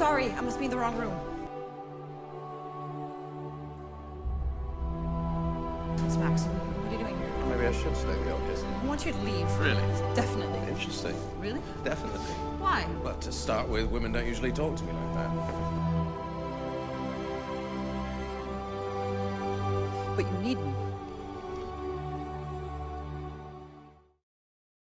sorry. I must be in the wrong room. It's Max. What are you doing here? Maybe I should stay the old. I want you to leave. Really? Definitely. Interesting. Really? Definitely. Why? But to start with, women don't usually talk to me like that. But you need me.